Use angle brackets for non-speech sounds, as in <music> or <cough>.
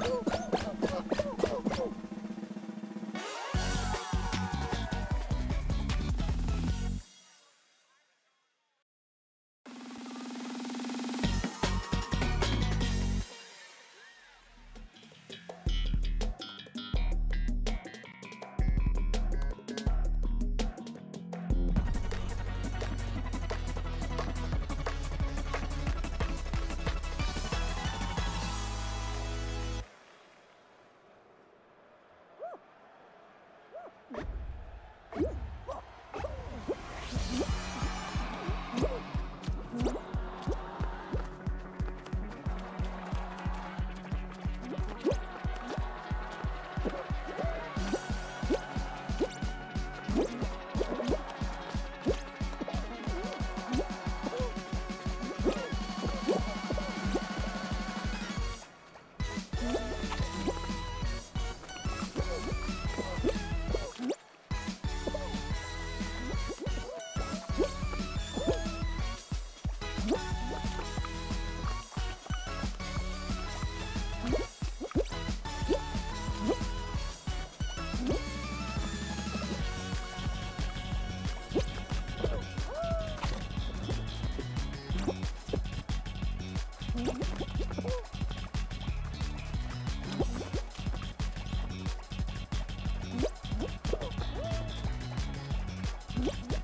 Woo! <laughs> Woo-hoo-hoo!